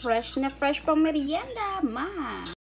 fresh na fresh pang merienda, ma.